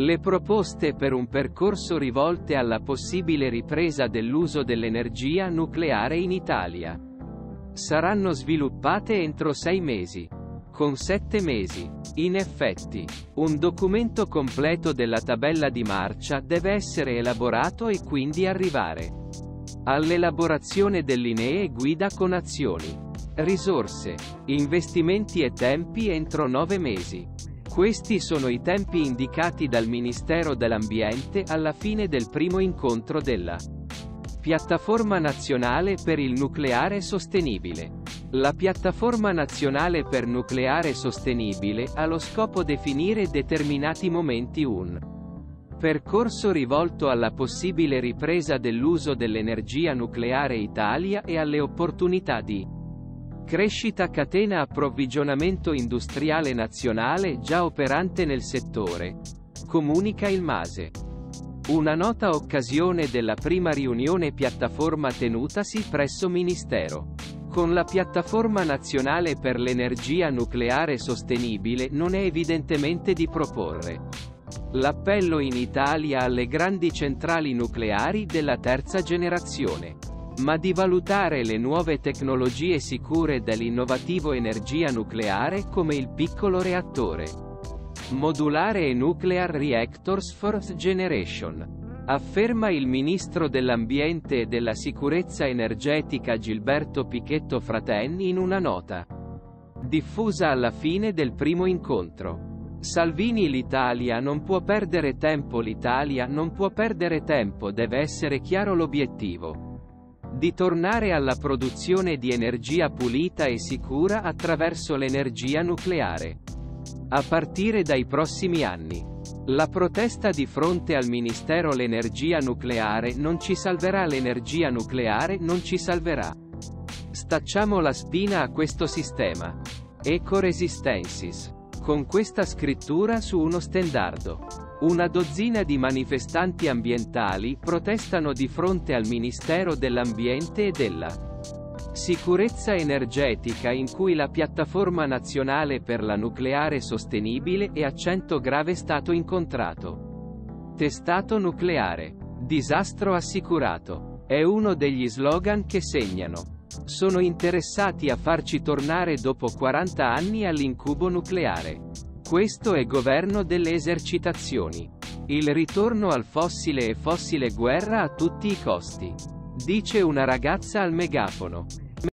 Le proposte per un percorso rivolte alla possibile ripresa dell'uso dell'energia nucleare in Italia saranno sviluppate entro sei mesi. Con sette mesi. In effetti, un documento completo della tabella di marcia deve essere elaborato e quindi arrivare all'elaborazione dell'INEE guida con azioni, risorse, investimenti e tempi entro nove mesi. Questi sono i tempi indicati dal Ministero dell'Ambiente alla fine del primo incontro della Piattaforma Nazionale per il Nucleare Sostenibile. La Piattaforma Nazionale per Nucleare Sostenibile ha lo scopo definire determinati momenti un percorso rivolto alla possibile ripresa dell'uso dell'energia nucleare Italia e alle opportunità di crescita catena approvvigionamento industriale nazionale già operante nel settore, comunica il Mase. Una nota occasione della prima riunione piattaforma tenutasi presso Ministero. Con la piattaforma nazionale per l'energia nucleare sostenibile non è evidentemente di proporre l'appello in Italia alle grandi centrali nucleari della terza generazione, ma di valutare le nuove tecnologie sicure dell'innovativo energia nucleare come il piccolo reattore modulare e Nuclear Reactors Fourth Generation afferma il ministro dell'Ambiente e della Sicurezza Energetica Gilberto Pichetto Fratenni in una nota diffusa alla fine del primo incontro. Salvini l'Italia non può perdere tempo l'Italia non può perdere tempo deve essere chiaro l'obiettivo di tornare alla produzione di energia pulita e sicura attraverso l'energia nucleare. A partire dai prossimi anni. La protesta di fronte al Ministero l'energia nucleare non ci salverà l'energia nucleare non ci salverà. Stacciamo la spina a questo sistema. Eco Resistensis. Con questa scrittura su uno stendardo. Una dozzina di manifestanti ambientali protestano di fronte al Ministero dell'Ambiente e della Sicurezza energetica in cui la piattaforma nazionale per la nucleare sostenibile è a 100 grave stato incontrato. Testato nucleare. Disastro assicurato. È uno degli slogan che segnano. Sono interessati a farci tornare dopo 40 anni all'incubo nucleare. Questo è governo delle esercitazioni. Il ritorno al fossile e fossile guerra a tutti i costi. Dice una ragazza al megafono.